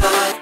thought